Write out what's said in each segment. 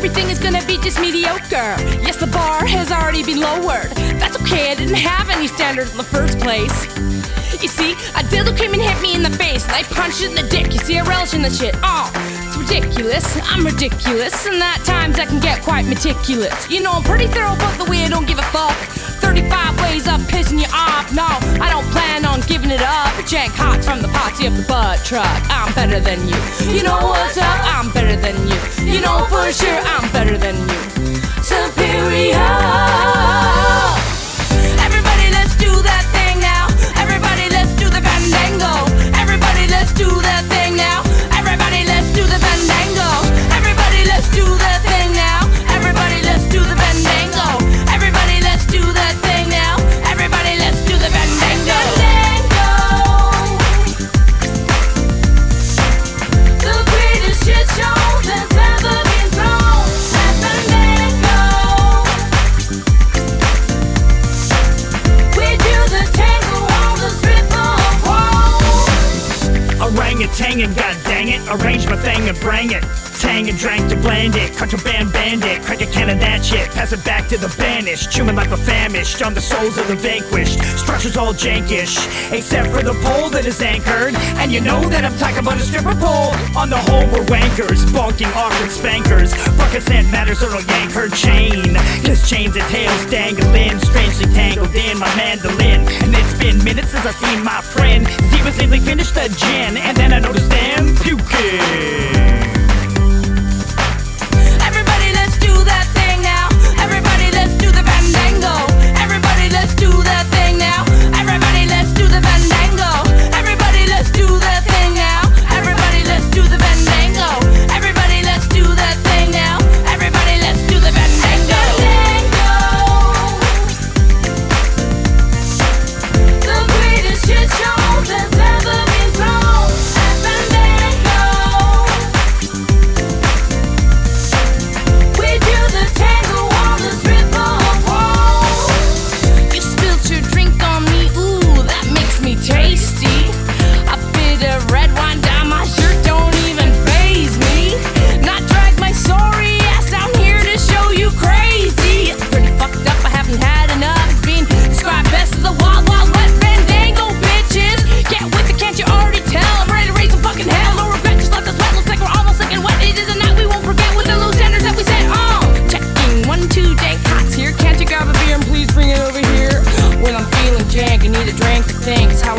everything is gonna be just mediocre. Yes, the bar has already been lowered. That's okay, I didn't have any standards in the first place. You see, a dildo came and hit me in the face, and I punched it in the dick. You see, I relish in the shit. Oh, it's ridiculous. I'm ridiculous, and at times I can get quite meticulous. You know, I'm pretty thorough about the way I don't give a fuck. 35 ways of pissing you off. No, I don't plan on giving it up. Jank hot from the posse of the butt truck. I'm better than you. You know what's up? I'm better than you. You know for sure I'm pole. Orangutan, god dang it, arrange my thing and bring it. Tang and drank to blend it, contraband bandit, crack a can of that shit, pass it back to the banished, chewing like a famished on the souls of the vanquished. Structures all jankish, except for the pole that is anchored. And you know that I'm talking about a stripper pole. On the whole, we're wankers, bonking awkward spankers. Buckets and matters are a yank her chain. Cause chains and tails dangling, strangely tangled in my mandolin. And it's been minutes since I seen my friend. Z was lately finished the gin, and then I noticed them puking.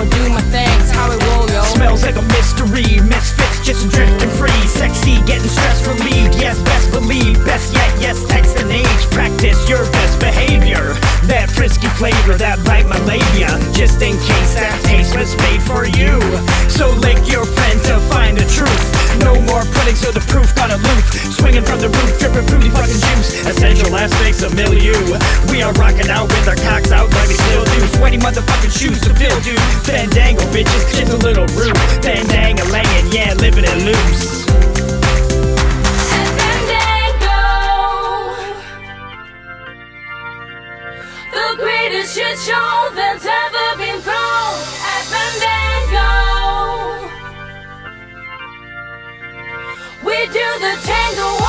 I do my thing, it's how I roll, yo. Smells like a mystery, misfits just drifting free. Sexy, getting stress relieved. Yes, best believe. Best yet, yes, text and age. Practice your best behavior. That frisky flavor that bite my labia. Just in case that taste was made for you. So lick your friend to find the truth. No more pudding, so the proof got a loop. Swinging from the roof, dripping fruity fucking juice. Essential last name's a milieu We are rocking out with our cocks out like we still do. Sweaty motherfucking shoes to fill, dude. Vandango, bitches, just a little rude. Vandango laying, yeah, living it loose. Vandango, The greatest shit show that's ever been thrown Vandango. We do the tango